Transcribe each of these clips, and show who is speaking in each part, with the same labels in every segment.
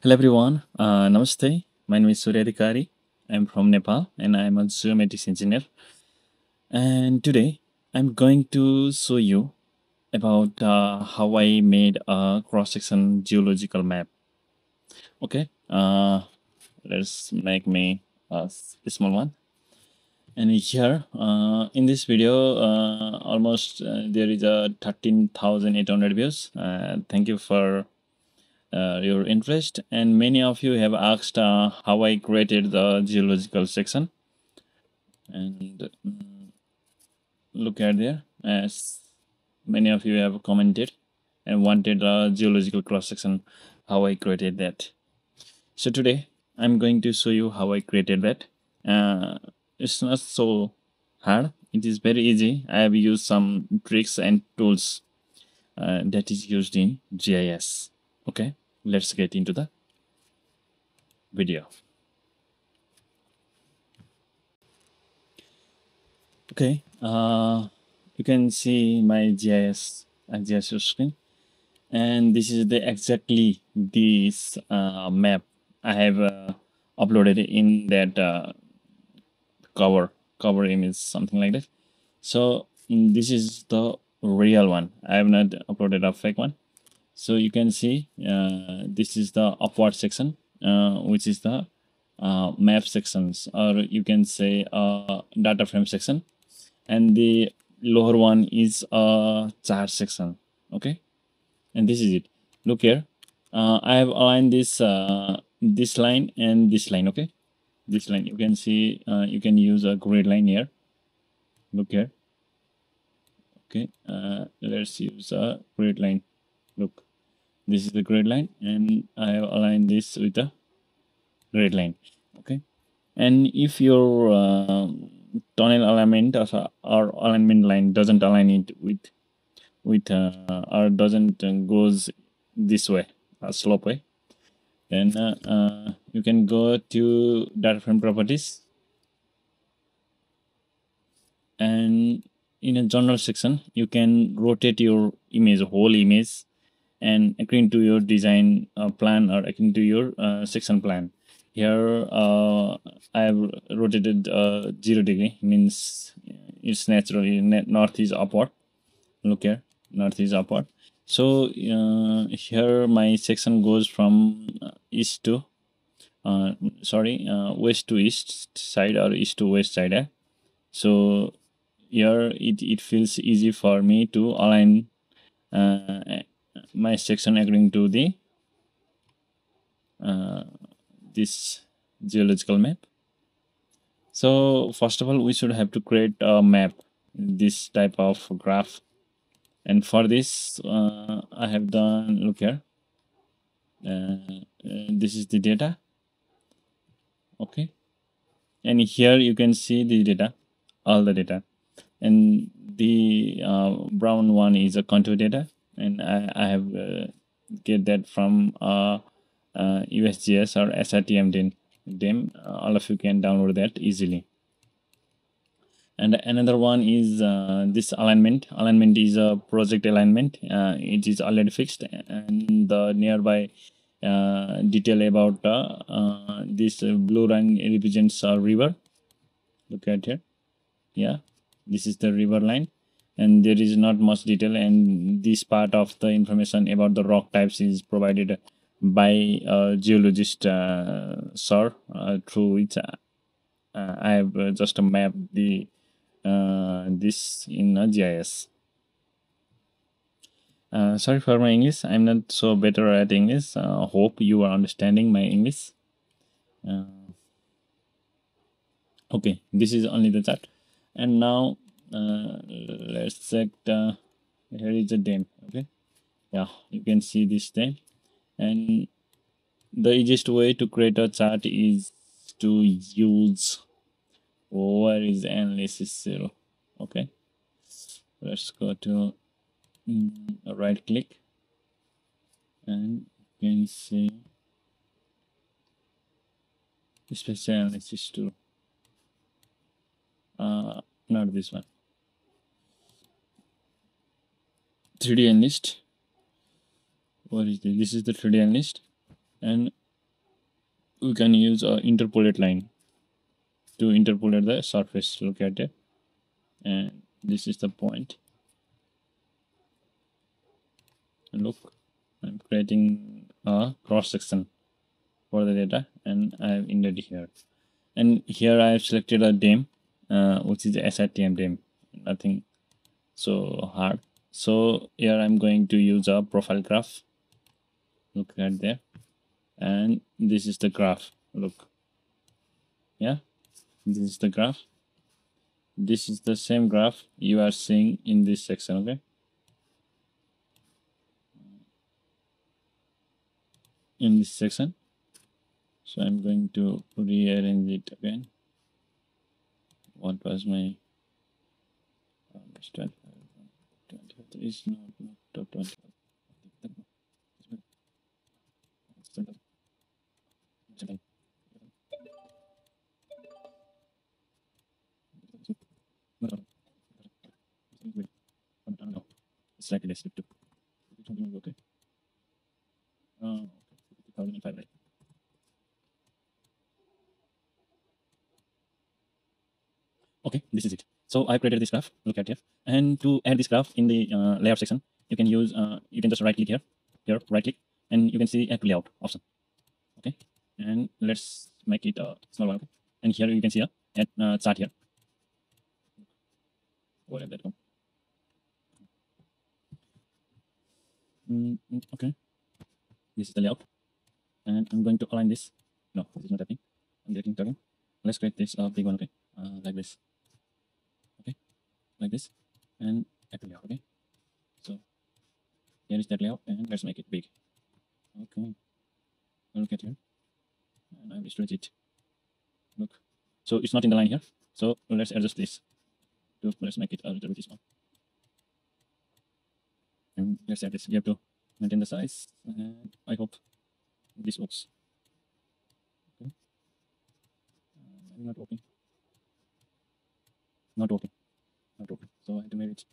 Speaker 1: Hello everyone, uh, Namaste. My name is Surya Adhikari. I'm from Nepal and I'm a geomatics engineer. And today I'm going to show you about uh, how I made a cross-section geological map. Okay, uh, let's make me a small one. And here uh, in this video, uh, almost uh, there is a 13,800 views. Thank you for uh, your interest and many of you have asked uh, how I created the geological section. And mm, look at there as many of you have commented and wanted a geological cross section how I created that. So today I'm going to show you how I created that. Uh, it's not so hard. It is very easy. I have used some tricks and tools uh, that is used in GIS okay let's get into the video Okay, uh, you can see my GIS uh, GIS screen, and this is the exactly this uh, map I have uh, uploaded in that uh, cover cover image something like that. So this is the real one. I have not uploaded a fake one. So you can see uh, this is the upward section, uh, which is the uh, map sections, or you can say uh, data frame section. And the lower one is a chart section okay? And this is it. Look here. Uh, i have aligned this uh, this line and this line okay? This line you can see you can use a grid line here. Look here. Okay let's use a grid line. Look this is the grid line and i have aligned this with the grid line okay? And if your uh, tunnel alignment or, or alignment line doesn't align it with with uh, or doesn't uh, goes this way a slope way then uh, uh, you can go to data frame properties. And in a general section you can rotate your image whole image and according to your design uh, plan or according to your uh, section plan. Here uh, I have rotated uh, 0 degree means it's naturally north is upward. Look here north is upward. So uh, here my section goes from uh, east to uh, sorry uh, west to east side or east to west side eh? so here it, it feels easy for me to align uh, my section according to the uh, this geological map. So first of all we should have to create a map this type of graph. And for this uh, i have done look here. Uh, uh, this is the data. Okay. And here you can see the data all the data. And the uh, brown one is a contour data and i, I have uh, get that from uh, uh, usgs or srtm DEM. DEM. all of you can download that easily. And another one is uh, this alignment. Alignment is a project alignment. Uh, it is already fixed. And the nearby uh, detail about uh, uh, this blue line represents a river. Look at here. Yeah. This is the river line and there is not much detail and this part of the information about the rock types is provided by a geologist uh, sir uh, through which uh, I have uh, just mapped the uh, this in a GIS. Sorry for my English. I'm not so better at English. Hope you are understanding my English. Okay, this is only the chart. And now uh, let's check the here is the dam. Okay, yeah, you can see this dam, and the easiest way to create a chart is to use where is analysis zero okay? Let's go to mm, right click. And you can see special analysis tool uh not this one 3d analyst what is this? This is the 3d analyst and we can use a interpolate line to interpolate the surface look at it and this is the point. Look i'm creating a cross section for the data and i've indented here. And here i've selected a DEM uh, which is the srtm DEM nothing so hard so here i'm going to use a profile graph. Look at there. And this is the graph. Look. Yeah this is the graph. This is the same graph you are seeing in this section okay? In this section. So i'm going to rearrange it again. What was my is not, not top 20 Slightly less, okay. Uh, 2005, right? Okay, this is it. So I created this graph, look at here. And to add this graph in the uh, layout section, you can use, uh, you can just right click here, here, right click, and you can see add layout option. Okay, and let's make it a small one. Okay? And here you can see a add, uh, chart here. Where did that go? Mm, mm, okay, this is the layout and I'm going to align this. No, this is not happening. I'm getting talking. Let's create this uh, big one, okay? Uh, like this. Like this, and add layout, okay? So here is that layout, and let's make it big. Okay, look at here, and I will stretch it. Look, so it's not in the line here. So let's adjust this. Let's make it a little bit small. And let's add this. We have to maintain the size, and I hope this works. Okay. Uh, not working. Not working. So I make it.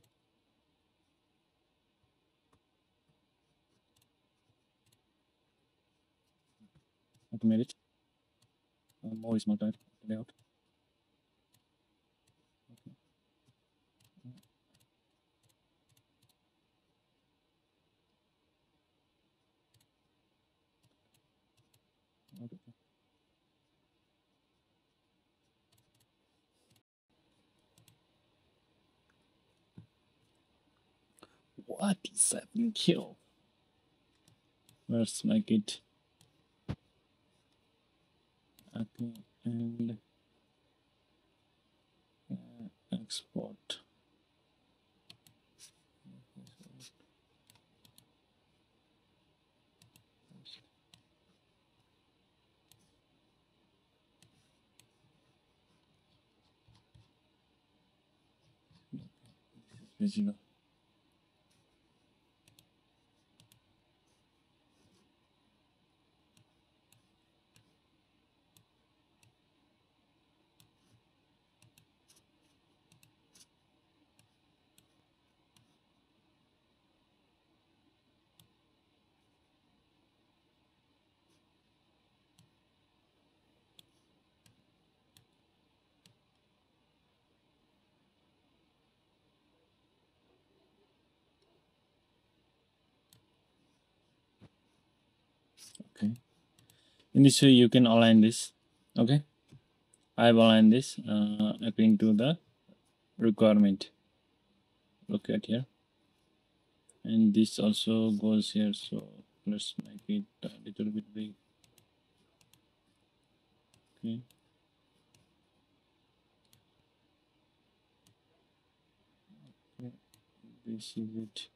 Speaker 1: I have to make it uh, more small type layout. Okay. Okay. What is happening here? Let's make it. Okay, and uh, export. Visible. Okay. In this way you can align this. Okay. I've aligned this uh, according to the requirement. Look at here. And this also goes here so let's make it a little bit big. Okay. This is it.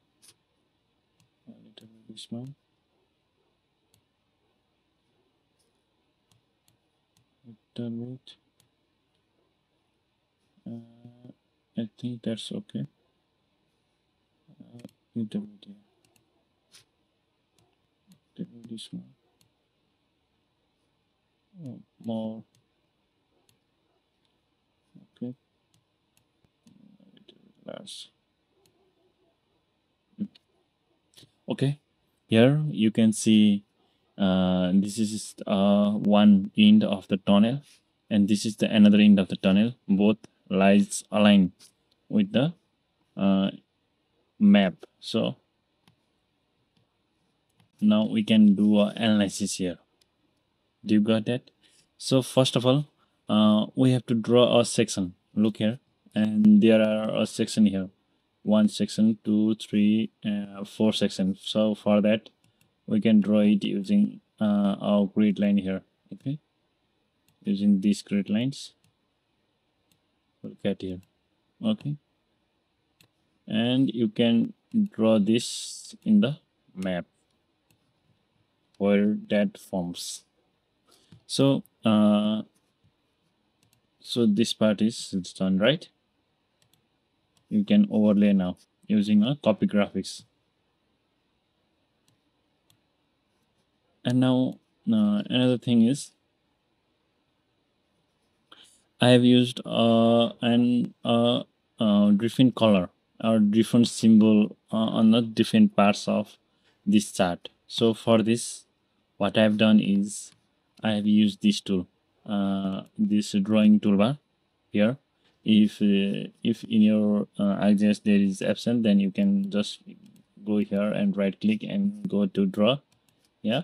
Speaker 1: A little bit small little bit uh, I think that's okay. Uh, intermediate. Little bit small oh, more. Okay. Less okay. Here you can see uh, this is uh, one end of the tunnel. And this is the another end of the tunnel. Both lies aligned with the uh, map. So now we can do a analysis here. Do you got that? So first of all uh, we have to draw a section. Look here. And there are a section here. One section two three uh, four so for that we can draw it using uh, our grid line here okay? Using these grid lines. Look at here okay? And you can draw this in the map where that forms. So uh, so this part is it's done right? You can overlay now using a copy graphics and now uh, another thing is I have used uh, an uh, uh, different color or different symbol uh, on the different parts of this chart. So for this what I have done is I have used this tool uh, this drawing toolbar here. If uh, if in your uh, there is absent then you can just go here and right click and go to draw yeah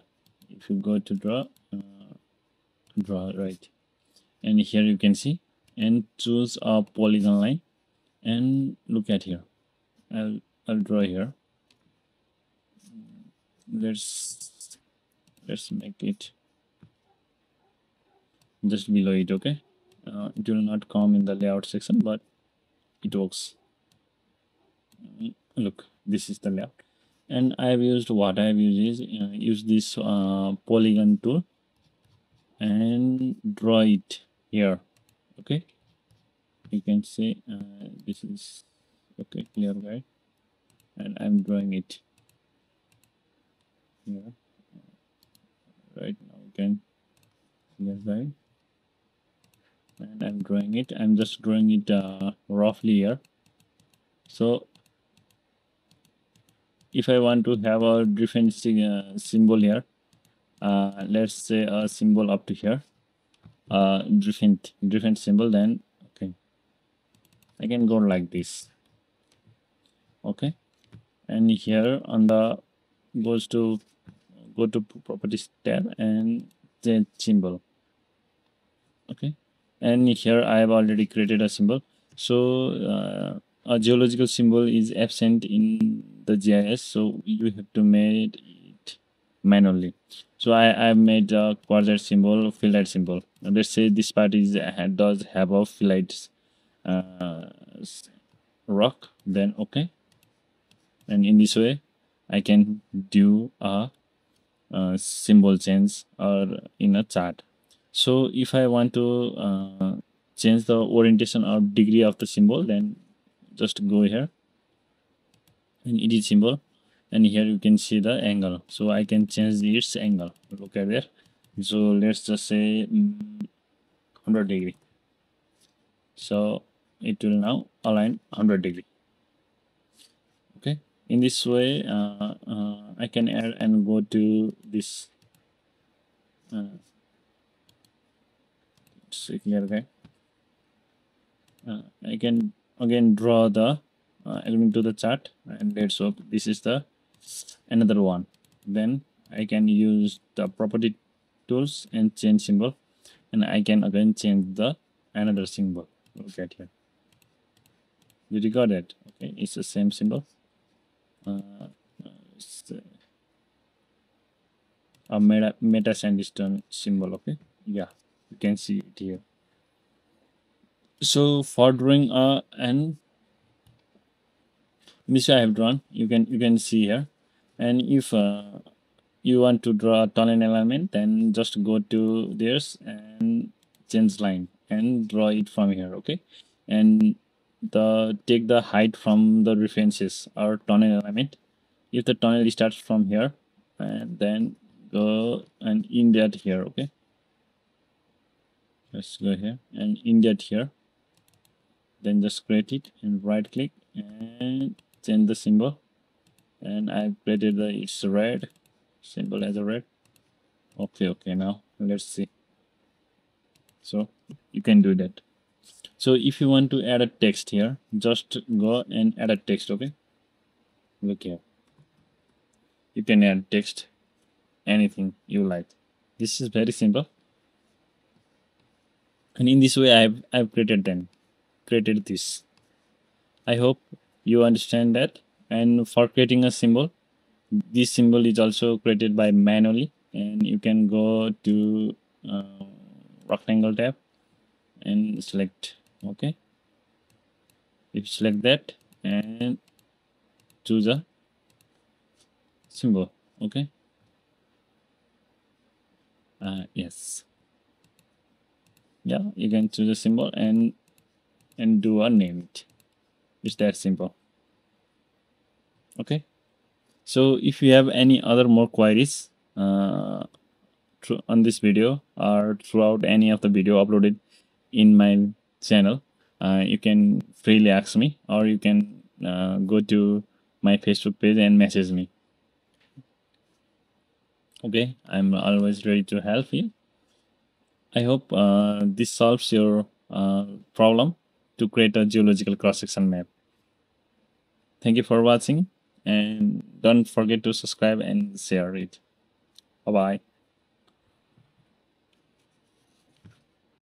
Speaker 1: if you go to draw uh, draw right. And here you can see and choose a polygon line and look at here. I'll, I'll draw here. Let's let's make it just below it okay? Uh, it will not come in the layout section but it works. Uh, look this is the layout and I have used what I have used is uh, use this uh, polygon tool and draw it here. Okay? You can see uh, this is okay clear guide and I'm drawing it here. Right now you can clear guide and I'm drawing it. I'm just drawing it uh, roughly here. So if I want to have a different uh, symbol here uh, let's say a symbol up to here uh, different different symbol then okay. I can go like this okay. And here on the goes to go to properties tab and change symbol okay. And here I have already created a symbol. So uh, a geological symbol is absent in the GIS so you have to make it manually. So I, I made a quartz symbol phyllite symbol. Let's say this part is does have a phyllite uh, rock then okay. And in this way I can do a, a symbol change or in a chart. So if I want to uh, change the orientation or degree of the symbol then just go here and edit symbol. And here you can see the angle. So I can change its angle. Look at there. So let's just say mm, 100 degree. So it will now align 100 degree. Okay. In this way uh, uh, I can add and go to this uh, see here okay. Uh, I can again draw the uh, element to the chart and let's hope this is the another one. Then I can use the property tools and change symbol. And I can again change the another symbol. Look at here. Did you got it? Okay it's the same symbol. Uh, uh, a meta meta sandstone symbol okay? Yeah you can see it here so for drawing uh and this I have drawn. You can you can see here. And if uh, you want to draw a tunnel element then just go to this and change line and draw it from here okay? And the take the height from the references or tunnel element if the tunnel starts from here and then go and in that here okay? Let's go here and indent here then just create it and right click and change the symbol. And I've created the it's red symbol as a red. Okay okay now let's see. So you can do that. So if you want to add a text here just go and add a text okay? Look here. You can add text anything you like. This is very simple. And in this way i've i've created them created this. I hope you understand that. And for creating a symbol this symbol is also created by manually. And you can go to uh, rectangle tab and select okay? If you select that and choose a symbol okay? Uh, yes. Yeah you can choose a symbol and and do a name it it's that simple. Okay? So if you have any other more queries uh, on this video or throughout any of the video uploaded in my channel uh, you can freely ask me or you can uh, go to my facebook page and message me. Okay? I'm always ready to help you. I hope uh, this solves your uh, problem to create a geological cross-section map. Thank you for watching and don't forget to subscribe and share it. Bye bye